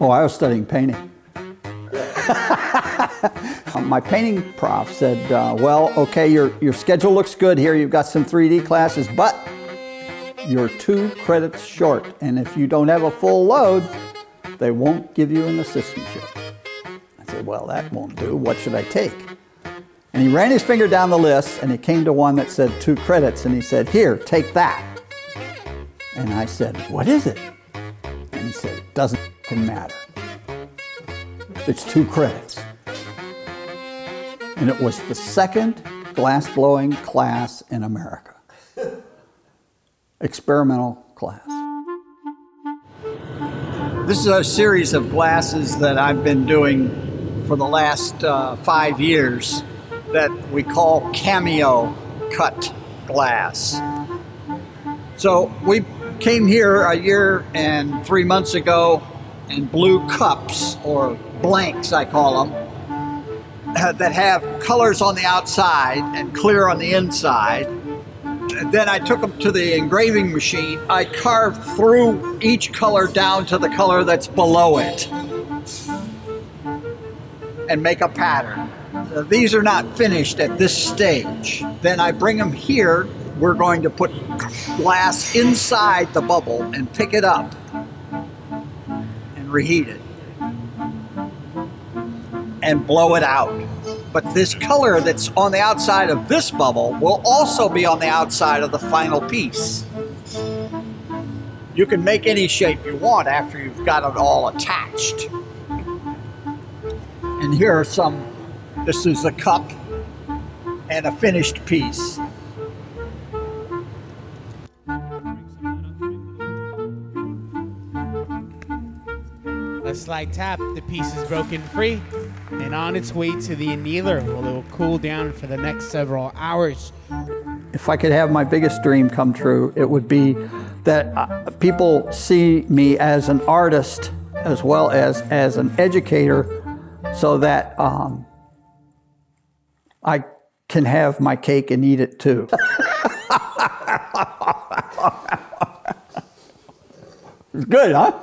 Oh, I was studying painting. My painting prof said, uh, well, okay, your, your schedule looks good here. You've got some 3D classes, but you're two credits short. And if you don't have a full load, they won't give you an assistantship. I said, well, that won't do. What should I take? And he ran his finger down the list and he came to one that said two credits and he said, here, take that. And I said, what is it? And he said, it doesn't matter. It's two credits. And it was the second glass blowing class in America. Experimental class. This is a series of glasses that I've been doing for the last uh, five years that we call cameo cut glass. So we came here a year and three months ago and blew cups or blanks, I call them, uh, that have colors on the outside and clear on the inside. And then I took them to the engraving machine. I carved through each color down to the color that's below it and make a pattern. These are not finished at this stage. Then I bring them here. We're going to put glass inside the bubble and pick it up and reheat it and blow it out. But this color that's on the outside of this bubble will also be on the outside of the final piece. You can make any shape you want after you've got it all attached. And here are some, this is a cup and a finished piece. A slight tap, the piece is broken free and on its way to the annealer where it will cool down for the next several hours. If I could have my biggest dream come true, it would be that uh, people see me as an artist as well as as an educator so that um, I can have my cake and eat it too. it's good, huh?